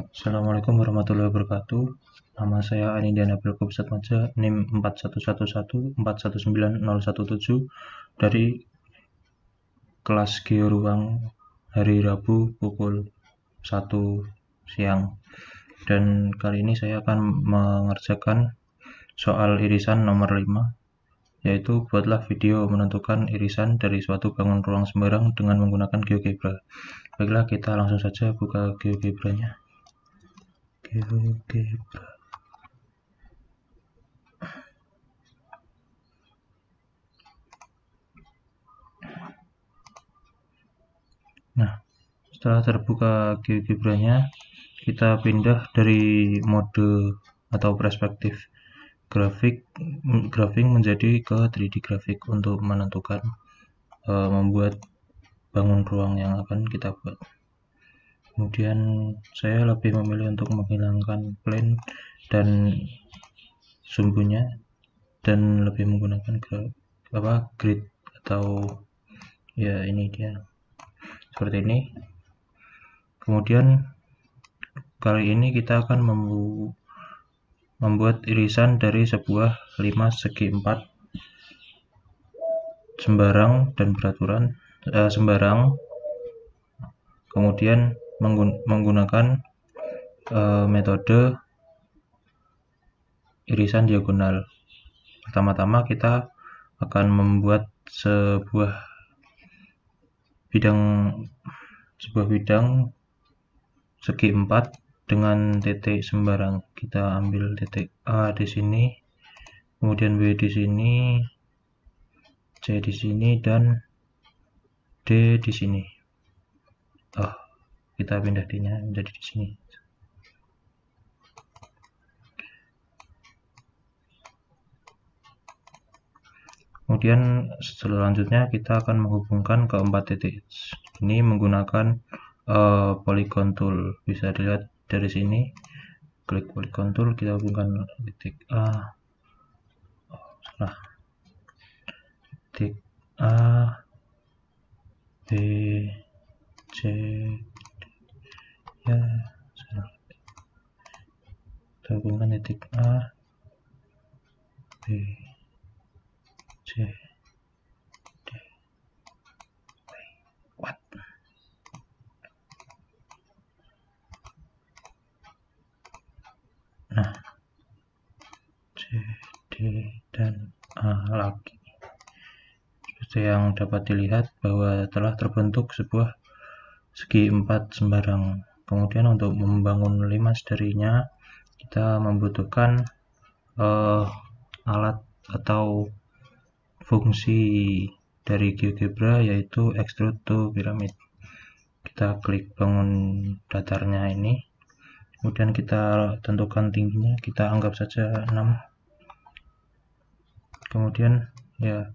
Assalamualaikum warahmatullahi wabarakatuh. Nama saya Anindiana Belko Maja, NIM 4111419017 dari kelas Geo Ruang hari Rabu pukul 1 siang. Dan kali ini saya akan mengerjakan soal irisan nomor 5 yaitu buatlah video menentukan irisan dari suatu bangun ruang sembarang dengan menggunakan GeoGebra. Baiklah, kita langsung saja buka GeoGebra-nya. GeoGebra. Nah, setelah terbuka GeoGebra-nya, kita pindah dari mode atau perspektif grafik grafik menjadi ke 3D grafik untuk menentukan uh, membuat bangun ruang yang akan kita buat kemudian saya lebih memilih untuk menghilangkan plane dan sumbunya dan lebih menggunakan ke apa grid atau ya ini dia. Seperti ini. Kemudian kali ini kita akan membuat membuat irisan dari sebuah 5 segi 4 sembarang dan beraturan eh, sembarang. Kemudian menggunakan eh, metode irisan diagonal. Pertama-tama kita akan membuat sebuah bidang sebuah bidang segi 4 dengan titik sembarang. Kita ambil titik A di sini kemudian B di sini C di sini dan D di sini. Oh kita pindah D nya menjadi di sini. Kemudian selanjutnya kita akan menghubungkan keempat titik. Ini menggunakan uh, polygon tool. Bisa dilihat dari sini. Klik polygon tool kita hubungkan titik A. Salah. Titik A B C ya salah kita hubungkan titik A B C nah. C D dan A lagi. Seperti yang dapat dilihat bahwa telah terbentuk sebuah segi empat sembarang. Kemudian untuk membangun limas darinya kita membutuhkan uh, alat atau fungsi dari GeoGebra yaitu extrude to pyramid. Kita klik bangun datarnya ini. Kemudian kita tentukan tingginya kita anggap saja 6 kemudian ya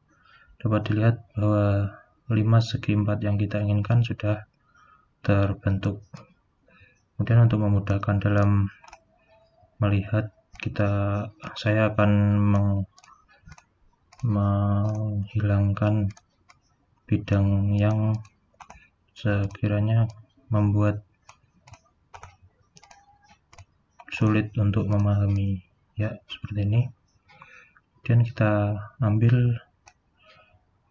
dapat dilihat bahwa 5 segi 4 yang kita inginkan sudah terbentuk. Kemudian untuk memudahkan dalam melihat kita saya akan meng, menghilangkan bidang yang sekiranya membuat sulit untuk memahami. Ya seperti ini. Kemudian kita ambil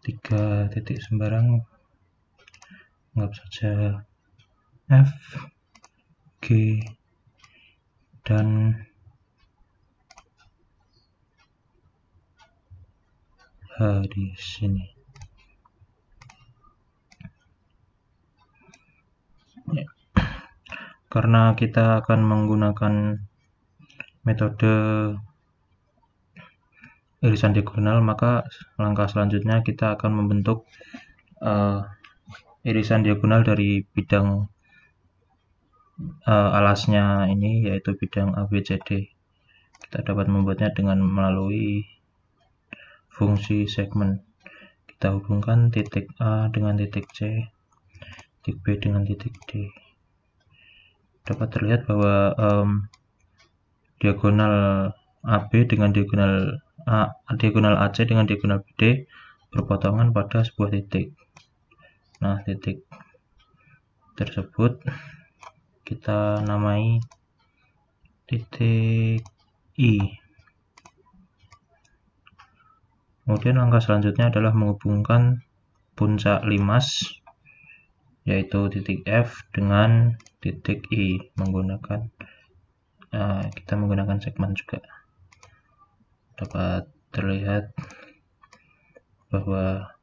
tiga titik sembarang. Anggap saja F G dan H di sini karena kita akan menggunakan metode irisan diagonal maka langkah selanjutnya kita akan membentuk uh, irisan diagonal dari bidang uh, alasnya ini yaitu bidang ABCD kita dapat membuatnya dengan melalui fungsi segmen. Kita hubungkan titik A dengan titik C titik B dengan titik D. Dapat terlihat bahwa um, diagonal AB dengan diagonal A, diagonal AC dengan diagonal BD berpotongan pada sebuah titik. Nah, titik tersebut kita namai titik I. Kemudian langkah selanjutnya adalah menghubungkan puncak limas yaitu titik F dengan titik I. Menggunakan uh, kita menggunakan segmen juga. Dapat terlihat bahwa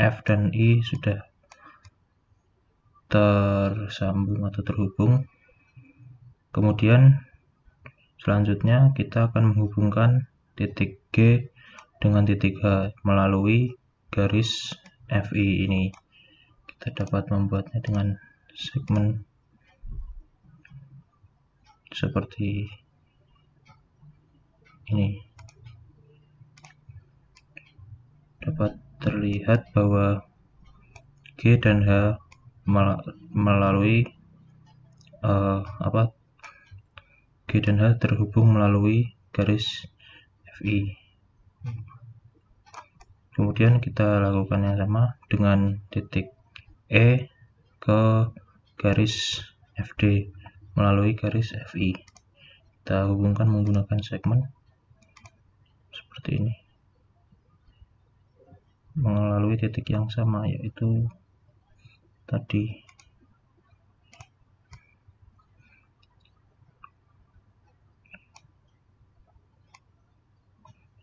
F dan I sudah tersambung atau terhubung. Kemudian selanjutnya kita akan menghubungkan titik G dengan titik H melalui garis FI ini. Kita dapat membuatnya dengan segmen seperti ini. Dapat terlihat bahwa G dan H melalui uh, apa G dan H terhubung melalui garis FI kemudian kita lakukan yang sama dengan titik E ke garis FD melalui garis FI kita hubungkan menggunakan segmen seperti ini. Melalui titik yang sama yaitu tadi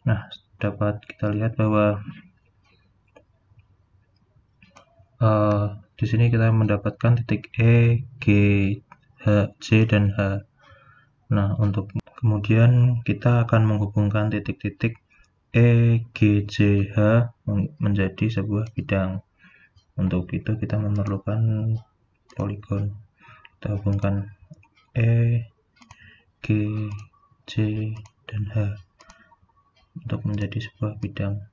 nah dapat kita lihat bahwa uh, di sini kita mendapatkan titik E, G, H, J dan H. Nah, untuk kemudian kita akan menghubungkan titik-titik E, G, J, H menjadi sebuah bidang. Untuk itu kita memerlukan poligon. Kita hubungkan E, G, J, dan H untuk menjadi sebuah bidang.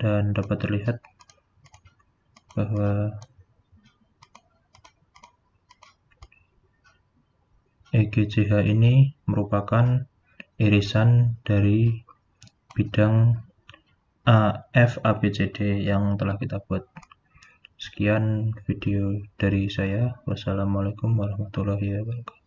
Dan dapat terlihat bahwa EGCH ini merupakan irisan dari bidang A, F, ABCD yang telah kita buat. Sekian video dari saya. Wassalamualaikum warahmatullahi wabarakatuh.